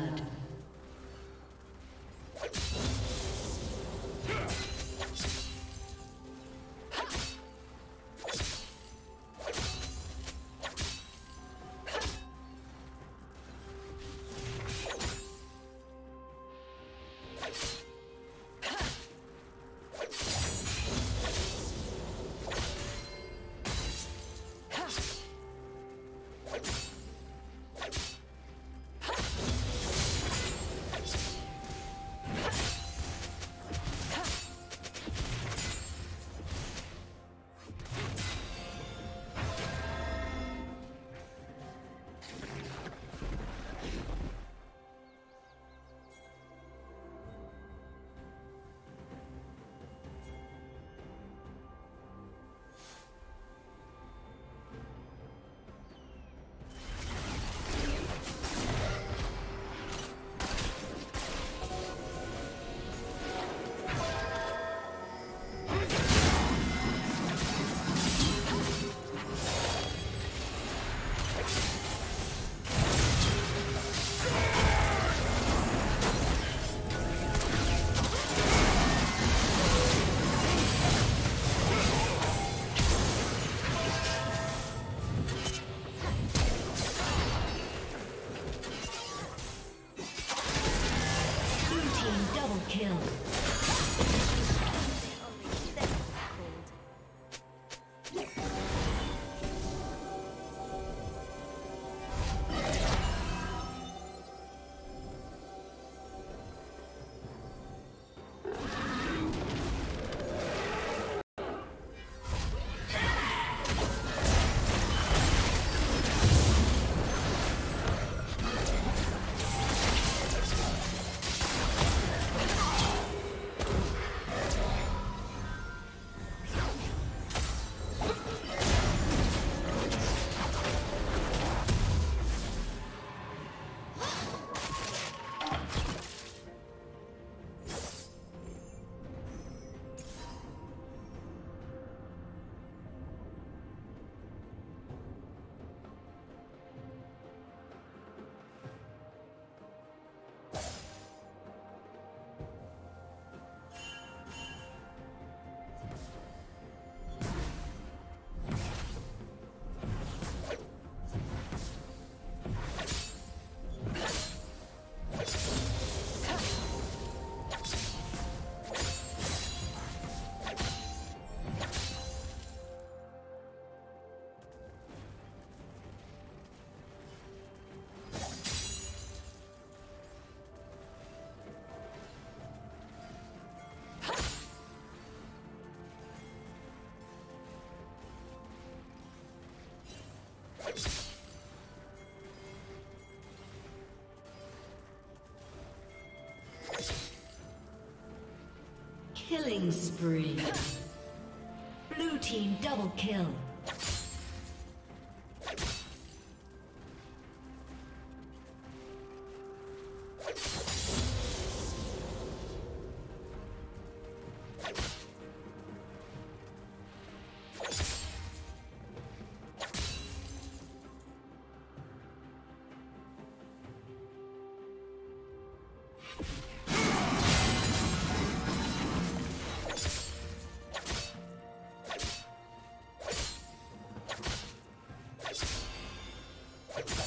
blood. Killing spree. Blue team double kill. you you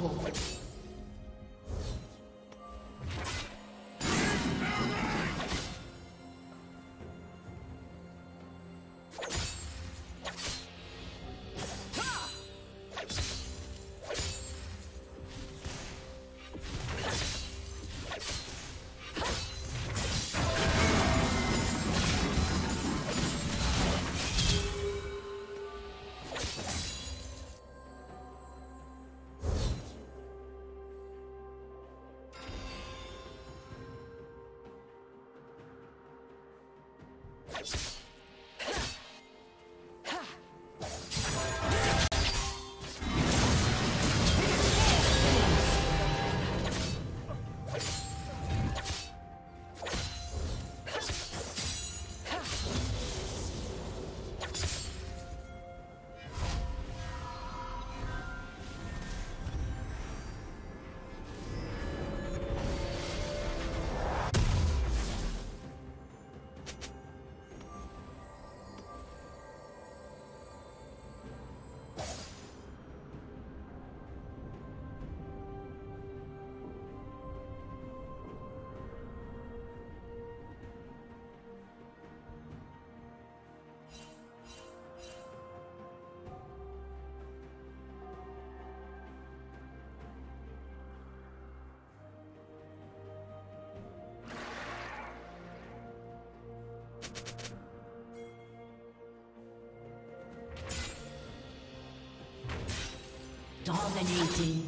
unstoppable. Dominating.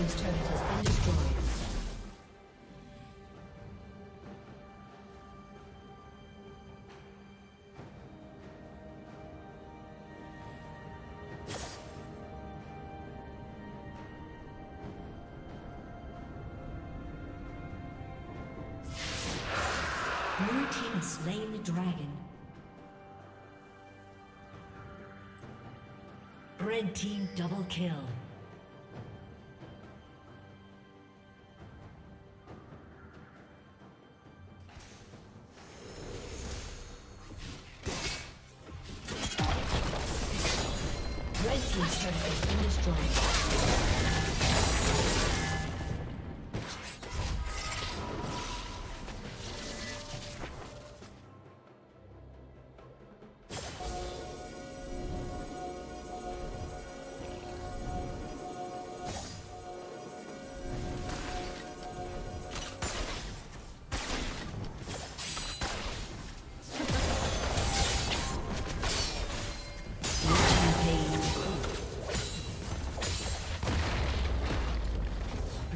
Team's turret has been destroyed. Blue team has slain the dragon. Red team double kill.